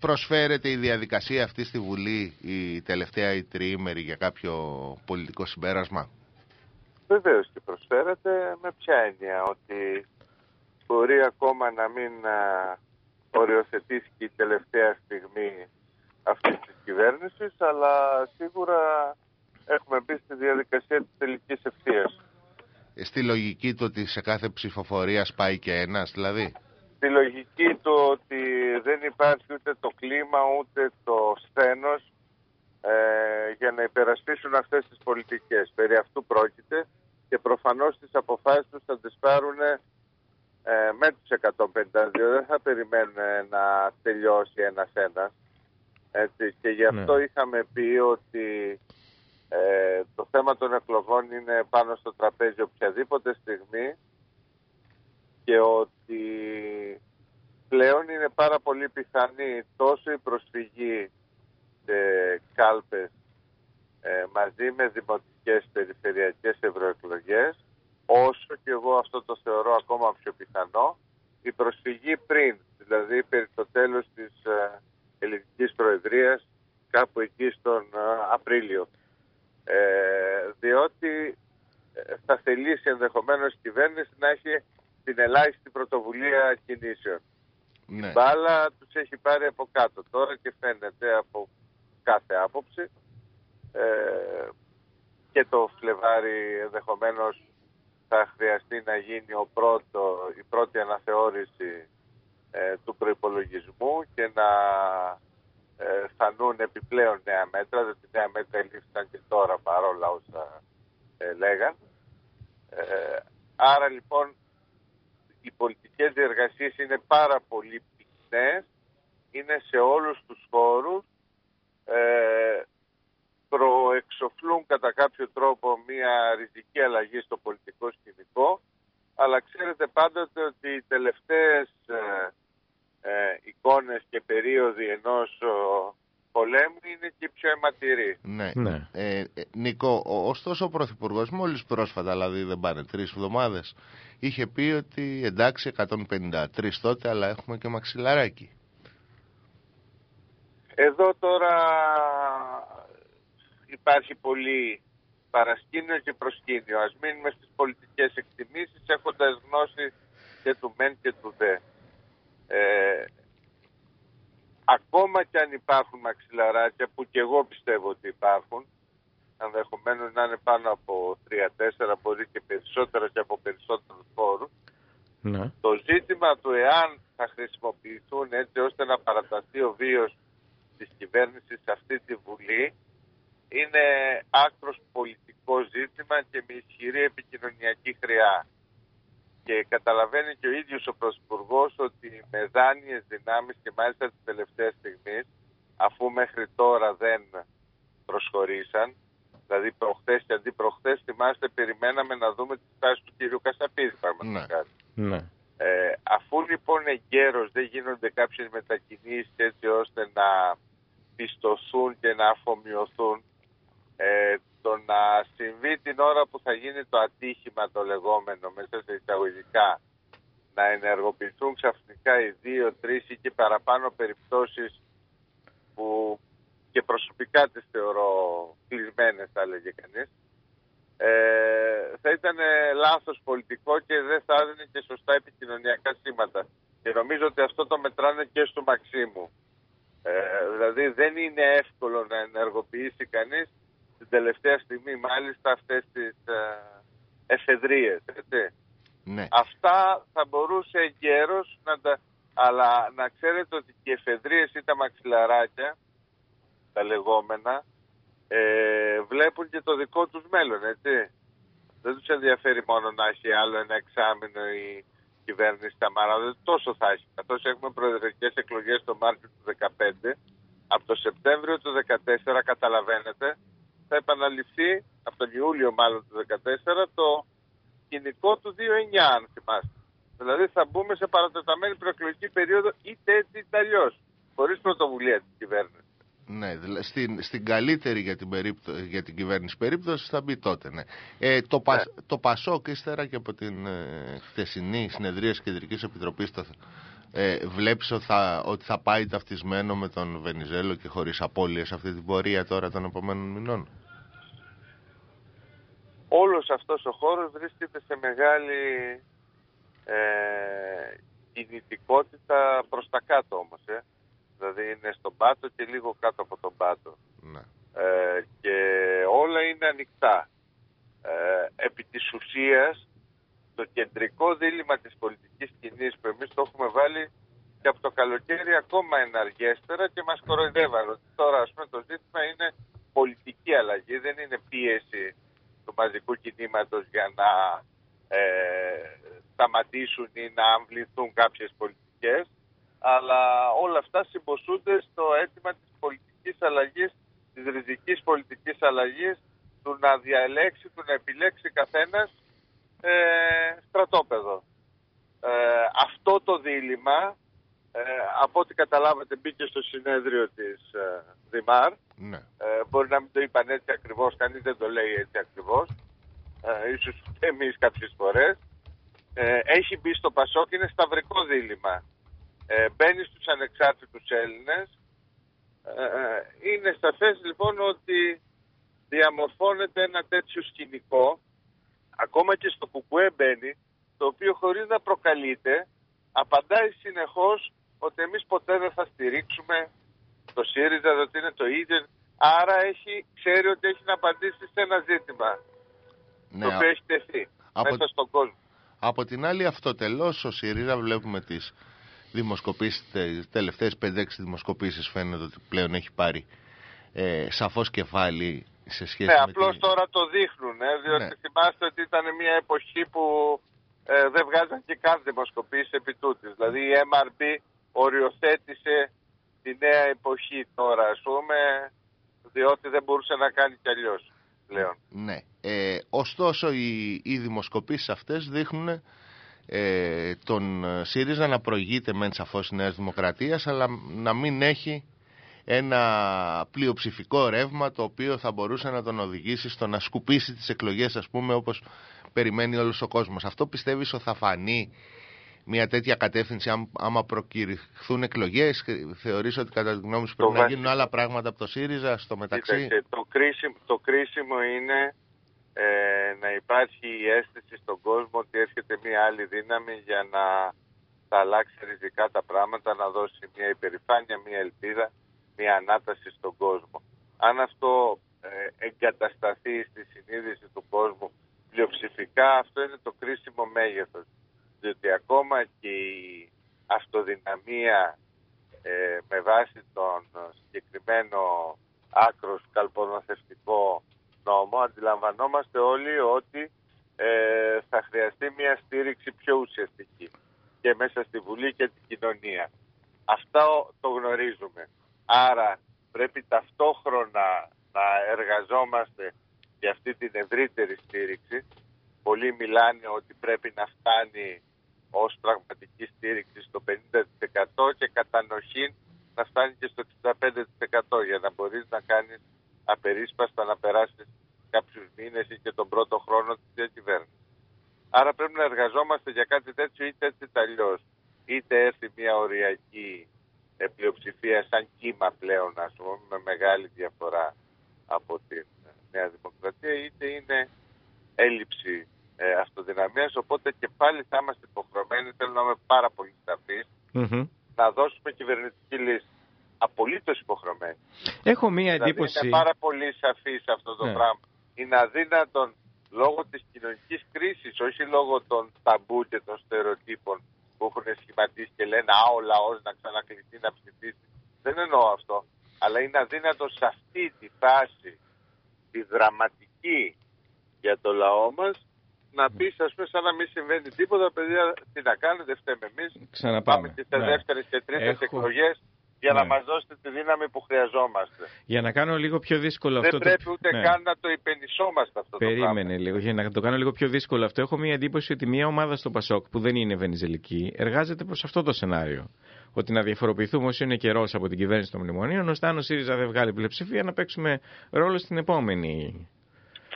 Προσφέρεται η διαδικασία αυτή στη Βουλή η τελευταία η τριήμερη για κάποιο πολιτικό συμπέρασμα; Βεβαίως και προσφέρεται με ποια έννοια; Ότι μπορεί ακόμα να μην οριοθετήσει και η τελευταία στιγμή αυτή της κυβέρνησης, αλλά σίγουρα έχουμε μπει στη διαδικασία της τελικής ευθείας. Ε, στη λογική του ότι σε κάθε ψηφοφορία πάει και ένας δηλαδή; Στη λογική του ότι δεν υπάρχει ούτε το κλίμα ούτε το σθένος ε, για να υπερασπίσουν αυτές τις πολιτικές. Περί αυτού πρόκειται και προφανώς τις αποφάσεις τους θα τις πάρουν ε, με τους 152. Δεν θα περιμένουν να τελειώσει ένας-ένας. Και γι' αυτό ναι. είχαμε πει ότι ε, το θέμα των εκλογών είναι πάνω στο τραπέζι οποιαδήποτε στιγμή και ότι πλέον είναι πάρα πολύ πιθανή τόσο η προσφυγή σε κάλπες ε, μαζί με δημοτικές περιφερειακές ευρωεκλογές όσο και εγώ αυτό το θεωρώ ακόμα πιο πιθανό η προσφυγή πριν, δηλαδή περί το τέλος της ε, ελληνικής προεδρίας κάπου εκεί στον ε, Απρίλιο. Ε, διότι ε, θα θελήσει ενδεχομένως η κυβέρνηση να έχει την ελάχιστη πρωτοβουλία κινήσεων. Ναι. Η μπάλα τους έχει πάρει από κάτω τώρα και φαίνεται από κάθε άποψη ε, και το Φλεβάρι ενδεχομένως θα χρειαστεί να γίνει ο πρώτο, η πρώτη αναθεώρηση ε, του προϋπολογισμού και να ε, φανούν επιπλέον νέα μέτρα, διότι νέα μέτρα ελήφθησαν και τώρα παρόλα όσα ε, λέγαν. Ε, άρα λοιπόν οι πολιτικές διεργασίες είναι πάρα πολύ πυκνές, είναι σε όλους τους χώρους, ε, προεξοφλούν κατά κάποιο τρόπο μια ριζική αλλαγή στο πολιτικό σκηνικό, αλλά ξέρετε πάντοτε ότι οι τελευταίες ε, ε, εικόνες και περίοδοι ενός πολέμου είναι και πιο αιματηροί. Ναι. ναι. Ε, ε, Νικό, ωστόσο ο Πρωθυπουργός μόλις πρόσφατα, δηλαδή δεν πάνε τρεις εβδομάδες, είχε πει ότι εντάξει 153 τότε, αλλά έχουμε και μαξιλαράκι. Εδώ τώρα υπάρχει πολύ παρασκήνιο και προσκήνιο. Ας μείνουμε στις πολιτικές εκτιμήσεις έχοντας γνώση και του μεν και του δε. Ε, ακόμα και αν υπάρχουν μαξιλαράκια που και εγώ πιστεύω ότι υπάρχουν, ενδεχομένως να είναι πάνω από 3-4, μπορεί και περισσότερα και από περισσότερους φόρους. Ναι. Το ζήτημα του εάν θα χρησιμοποιηθούν έτσι ώστε να παραταθεί ο βίος της κυβέρνησης σε αυτή τη Βουλή είναι άκρος πολιτικό ζήτημα και με ισχυρή επικοινωνιακή χρειά και καταλαβαίνει και ο ίδιος ο Πρωθυπουργός ότι με δάνειες δυνάμεις και μάλιστα τις τελευταίες στιγμής αφού μέχρι τώρα δεν προσχωρήσαν δηλαδή προχθές και αντί προχθές θυμάστε περιμέναμε να δούμε τις τάσεις του κυρίου Κασαπίδη πραγματικά. Ναι. ναι. Ε, αφού λοιπόν εγκαίρως δεν γίνονται κάποιες μετακινήσεις έτσι ώστε να πιστοθούν και να αφομοιωθούν ε, το να συμβεί την ώρα που θα γίνει το ατύχημα το λεγόμενο μέσα σε εισαγωγικά να ενεργοποιηθούν ξαφνικά οι δύο, τρεις ή και παραπάνω περιπτώσεις που και προσωπικά τις θεωρώ κλεισμένες θα έλεγε κανείς ε, θα ήταν λάθος πολιτικό και δεν θα έδινε και σωστά επικοινωνιακά σήματα. Και νομίζω ότι αυτό το μετράνε και στο Μαξίμου. Ε, δηλαδή δεν είναι εύκολο να ενεργοποιήσει κανείς την τελευταία στιγμή μάλιστα αυτές τις ε, εφεδρίες. Ναι. Αυτά θα μπορούσε εγκαίρως να τα... Αλλά να ξέρετε ότι και οι εφεδρίες ή τα μαξιλαράκια, τα λεγόμενα, ε, βλέπουν και το δικό τους μέλλον, έτσι. Δεν τους ενδιαφέρει μόνο να έχει άλλο ένα εξάμεινο η κυβέρνηση Ταμάρα, δεν τόσο θα έχει. Καθώς έχουμε προεδρικές εκλογές το Μάρτιο του 2015, από το Σεπτέμβριο του 2014 καταλαβαίνετε θα επαναληφθεί από τον Ιούλιο μάλλον του 2014 το κοινικό του 2-9 αν θυμάστε. Δηλαδή θα μπούμε σε παρατεταμένη προεκλογική περίοδο είτε έτσι είτε αλλιώς. Χωρίς πρωτοβουλία της κυβέρνησης. Ναι, στην, στην καλύτερη για την, περίπτω, για την κυβέρνηση περίπτωση θα μπει τότε. Ναι. Ε, το, ναι. το ΠΑΣΟΚ ύστερα και από την ε, χθεσινή συνεδρία της Κεντρικής Επιτροπής Ε, βλέπεις ότι θα, ότι θα πάει ταυτισμένο με τον Βενιζέλο και χωρίς απώλειες αυτή την πορεία τώρα των επόμενων μηνών; Όλος αυτός ο χώρος βρίσκεται σε μεγάλη ε, κινητικότητα προς τα κάτω όμως. Ε. Δηλαδή είναι στον πάτο και λίγο κάτω από τον πάτο. Ναι. Ε, και όλα είναι ανοιχτά. Ε, επί της ουσίας το κεντρικό δίλημα της πολιτικής κοινής που εμείς το έχουμε βάλει και από το καλοκαίρι ακόμα εναργέστερα και μας κοροϊδεύαν ότι τώρα ας πούμε το ζήτημα είναι πολιτική αλλαγή, δεν είναι πίεση του μαζικού κινήματος για να ε, σταματήσουν ή να αμβληθούν κάποιες πολιτικές αλλά όλα αυτά συμποσούνται στο αίτημα της πολιτικής αλλαγής, της ριζικής πολιτικής αλλαγής του να διαλέξει, του να επιλέξει καθένας ε, στρατόπεδο. Ε, αυτό το δίλημα, ε, από ό,τι καταλάβατε, μπήκε στο συνέδριο της ε, Δημάρ. Ναι. Ε, μπορεί να μην το είπαν έτσι ακριβώς, κανείς δεν το λέει έτσι ακριβώς. Ε, ίσως ούτε εμείς κάποιες φορές. Ε, έχει μπει στο Πασόκ, είναι σταυρικό δίλημα. Ε, μπαίνει στους ανεξάρτητους Έλληνες. Ε, είναι σαφές λοιπόν ότι διαμορφώνεται ένα τέτοιο σκηνικό ακόμα και στο κουκουέ μπαίνει, το οποίο χωρίς να προκαλείται, απαντάει συνεχώς ότι εμείς ποτέ δεν θα στηρίξουμε το ΣΥΡΙΖΑ, ότι είναι το ίδιο. Άρα έχει, ξέρει ότι έχει να απαντήσει σε ένα ζήτημα, ναι, το οποίο έχει τεθεί από... μέσα στον κόσμο. Από την άλλη αυτοτελώς ο ΣΥΡΙΖΑ βλέπουμε τις δημοσκοπήσεις, τις τελευταίες 5-6 δημοσκοπήσεις φαίνεται ότι πλέον έχει πάρει ε, σαφώς κεφάλι σε σχέση ναι, απλώς τώρα το δείχνουν, ε, διότι ναι. θυμάστε ότι ήταν μια εποχή που ε, δεν βγάζαν και καν δημοσκοπήσεις επί τούτης. Δηλαδή η MRB οριοθέτησε τη νέα εποχή τώρα, ας πούμε, διότι δεν μπορούσε να κάνει κι αλλιώς πλέον. Ναι. Ε, ωστόσο οι, οι δημοσκοπήσεις αυτές δείχνουν ε, τον ΣΥΡΙΖΑ να προηγείται μεν σαφώς Νέας Δημοκρατίας αλλά να μην έχει ένα πλειοψηφικό ρεύμα το οποίο θα μπορούσε να τον οδηγήσει στο να σκουπίσει τις εκλογές ας πούμε όπως περιμένει όλος ο κόσμος. Αυτό πιστεύεις ότι θα φανεί μια τέτοια κατεύθυνση άμα προκηρυχθούν εκλογές; Θεωρείς ότι κατά τη γνώμη σου πρέπει να γίνουν άλλα πράγματα από το ΣΥΡΙΖΑ στο μεταξύ; το, κρίσιμο, το κρίσιμο είναι ε, να υπάρχει η αίσθηση στον κόσμο ότι έρχεται μια άλλη δύναμη για να θα αλλάξει ριζικά τα πράγματα, να δώσει μια υπερηφάνεια, μια ελπίδα μια ανάταση στον κόσμο. Αν αυτό ε, εγκατασταθεί στη συνείδηση του κόσμου πλειοψηφικά, αυτό είναι το κρίσιμο μέγεθος. Διότι ακόμα και η αυτοδυναμία ε, με βάση τον συγκεκριμένο άκρος καλπονοθευτικό νόμο, αντιλαμβανόμαστε όλοι ότι ε, θα χρειαστεί μια στήριξη πιο ουσιαστική και μέσα στη Βουλή και την κοινωνία. Αυτό το γνωρίζουμε. Άρα πρέπει ταυτόχρονα να εργαζόμαστε για αυτή την ευρύτερη στήριξη. Πολλοί μιλάνε ότι πρέπει να φτάνει ως πραγματική στήριξη στο 50% και κατανοχή να φτάνει και στο 65% για να μπορείς να κάνεις απερίσπαστα να περάσεις κάποιους μήνες ή και τον πρώτο χρόνο της διακυβέρνησης. Άρα πρέπει να εργαζόμαστε για κάτι τέτοιο είτε έτσι αλλιώς. Είτε έρθει μια οριακή ε, πλειοψηφία σαν κύμα πλέον, ας πούμε, με μεγάλη διαφορά από την Νέα Δημοκρατία, είτε είναι έλλειψη ε, αυτοδυναμίας, οπότε και πάλι θα είμαστε υποχρεωμένοι, θέλω να είμαι πάρα πολύ να δώσουμε κυβερνητική λύση. Απολύτως υποχρεωμένοι. Έχω μία δηλαδή εντύπωση. Είναι πάρα πολύ σαφής αυτό το ναι. πράγμα. Είναι αδύνατον λόγω της κοινωνικής κρίσης, όχι λόγω των ταμπού και των στερεοτύπων που έχουν σχηματίσει και λένε Α, ο λαός να ξανακληθεί να ψηφίσει. Δεν εννοώ αυτό. Αλλά είναι αδύνατο σε αυτή τη φάση, τη δραματική για το λαό μας, να πεις, ας πούμε, σαν να μην συμβαίνει τίποτα, παιδιά, τι να κάνετε, φταίμε εμείς. Πάμε και σε ναι. δεύτερες και τρίτες Έχω... εκλογές για ναι. να μας δώσετε τη δύναμη που χρειαζόμαστε. Για να κάνω λίγο πιο δύσκολο Δεν αυτό. Δεν πρέπει ούτε ναι. καν να το υπενισόμαστε αυτό Περίμενε το πράγμα. λίγο. Για να το κάνω λίγο πιο δύσκολο αυτό, έχω μια εντύπωση ότι μια ομάδα στο Πασόκ που δεν είναι βενιζελική εργάζεται προς αυτό το σενάριο. Ότι να διαφοροποιηθούμε όσο είναι καιρός από την κυβέρνηση των μνημονίων, ώστε αν ο ΣΥΡΙΖΑ δεν βγάλει πλειοψηφία να παίξουμε ρόλο στην επόμενη.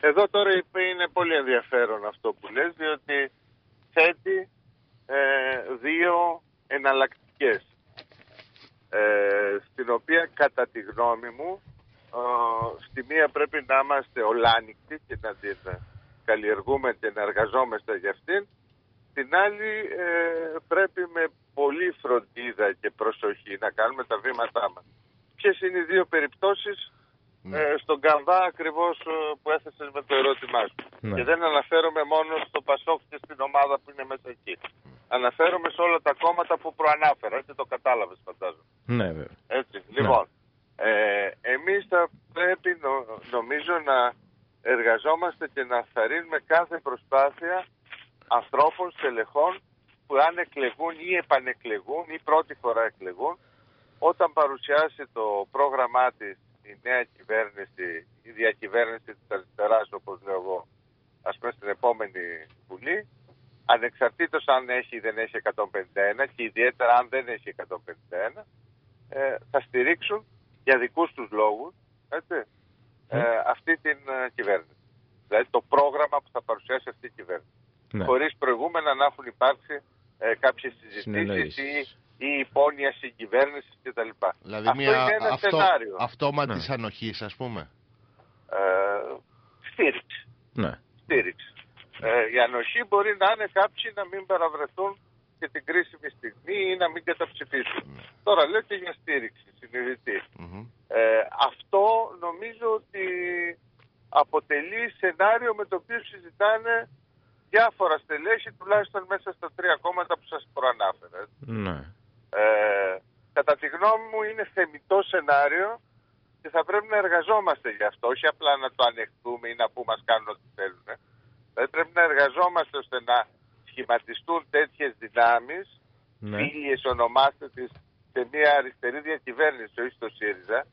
Εδώ τώρα είναι πολύ ενδιαφέρον αυτό που λες, διότι θέτει ε, δύο εναλλακτικές πολιτικές ε, στην οποία κατά τη γνώμη μου στη μία πρέπει να είμαστε ολάνικτοι και να την καλλιεργούμε και να εργαζόμαστε για αυτήν την άλλη ε, πρέπει με πολύ φροντίδα και προσοχή να κάνουμε τα βήματά μας. Ποιες είναι οι δύο περιπτώσεις ναι. ε, στον Καμβά ακριβώς ε, που έθεσες με το ερώτημά σου. Ναι. Και δεν αναφέρομαι μόνο στο Πασόκ και στην ομάδα που είναι μέσα εκεί. Αναφέρομαι σε όλα τα κόμματα που προανάφερα. Έτσι το κατάλαβες φαντάζομαι. Ναι βέβαια. Έτσι. Λοιπόν, ε, εμείς θα πρέπει νομίζω να εργαζόμαστε και να θαρρύνουμε κάθε προσπάθεια ανθρώπων, στελεχών που αν εκλεγούν ή επανεκλεγούν ή πρώτη φορά εκλεγούν όταν παρουσιάσει το πρόγραμμά της η νέα κυβέρνηση, η διακυβέρνηση της αριστεράς όπως λέω εγώ ας πούμε στην επόμενη Βουλή ανεξαρτήτως αν έχει ή δεν έχει 151 και ιδιαίτερα αν δεν έχει 151 ε, θα στηρίξουν για δικούς τους λόγους έτσι, ε, αυτή την ε, κυβέρνηση. Δηλαδή το πρόγραμμα που θα παρουσιάσει αυτή η κυβέρνηση ναι. χωρίς προηγούμενα να έχουν υπάρξει ε, κάποιες συζητήσεις ή, ή υπόνοια συγκυβέρνησης κτλ. Δηλαδή αυτό μια είναι ένα αυτό, σενάριο. αυτόματης ναι. ανοχής ας πούμε. Ε, στήριξη. Ναι. Στήριξη. Ε, η ανοχή μπορεί να είναι κάποιοι να μην παραβρεθούν και την κρίσιμη στιγμή ή να μην καταψηφίσουν. Ναι. Τώρα λέω και για στήριξη συνειδητή. ε, αυτό νομίζω ότι αποτελεί σενάριο με το οποίο συζητάνε διάφορα στελέχη τουλάχιστον μέσα στα τρία κόμματα που σας προανάφερα. Ναι. Ε, κατά τη γνώμη μου είναι θεμητό σενάριο και θα πρέπει να εργαζόμαστε γι' αυτό, όχι απλά να το ανεχτούμε ή να πούμε μας κάνουν ό,τι θέλουν. Δηλαδή πρέπει να εργαζόμαστε ώστε να σχηματιστούν τέτοιες δυνάμεις, ναι. φίλιες ονομάστε τις, σε μια αριστερή διακυβέρνηση, όχι στο ΣΥΡΙΖΑ,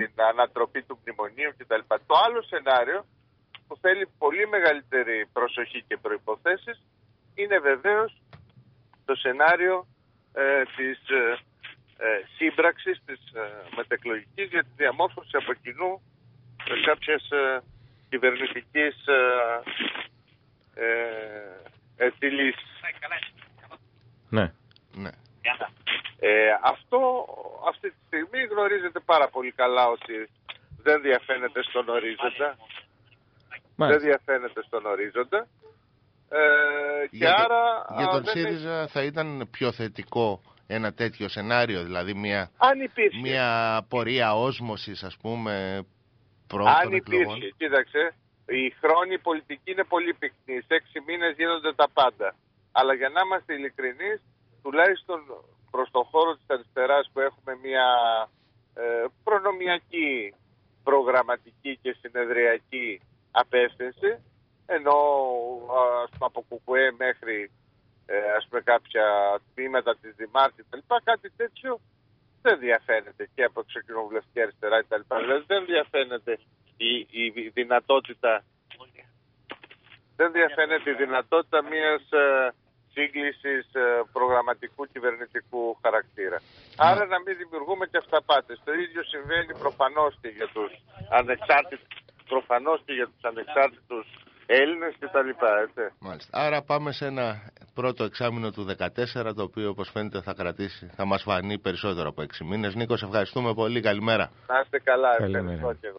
την ανατροπή του μνημονίου κτλ. Το άλλο σενάριο που θέλει πολύ μεγαλύτερη προσοχή και προϋποθέσεις είναι βεβαίως το σενάριο ε, της ε, ε, σύμπραξης της ε, μετεκλογικής για τη διαμόρφωση από κοινού με κάποιες ε, κυβερνητικής ε, ε, Ναι. ναι. Ε, αυτό αυτή τη στιγμή γνωρίζετε πάρα πολύ καλά ότι δεν διαφαίνεται στον ορίζοντα. Δεν διαφαίνεται στον ορίζοντα. Ε, και για άρα, για τον ΣΥΡΙΖΑ θα ήταν πιο θετικό ένα τέτοιο σενάριο, δηλαδή μια, μια πορεία όσμωσης ας πούμε πρώτων Αν υπήρχε, κοίταξε, η χρόνη πολιτική είναι πολύ πυκνή. Σε έξι μήνες γίνονται τα πάντα. Αλλά για να είμαστε ειλικρινείς, τουλάχιστον προς τον χώρο της αριστεράς που έχουμε μια ε, προνομιακή, προγραμματική και συνεδριακή απέστηση, ενώ ας πούμε, από κουκουέ μέχρι ε, ας πούμε κάποια τμήματα της Δημάρχη κτλ. Κάτι τέτοιο δεν διαφαίνεται και από εξωκοινοβουλευτική αριστερά κτλ. Δηλαδή δεν διαφαίνεται η, η δυνατότητα δεν διαφαίνεται η δυνατότητα μιας ε, σύγκλησης ε, προγραμματικού κυβερνητικού χαρακτήρα. Άρα να μην δημιουργούμε και αυταπάτες. Το ίδιο συμβαίνει προφανώς και για τους ανεξάρτητους, προφανώς και για τους ανεξάρτητους Έλληνες και τα λοιπά, έτσι. Μάλιστα. Άρα πάμε σε ένα πρώτο εξάμεινο του 2014, το οποίο όπως φαίνεται θα κρατήσει, θα μας φανεί περισσότερο από 6 μήνες. Νίκος, ευχαριστούμε πολύ. Καλημέρα. Να είστε καλά. Ευχαριστώ και εγώ.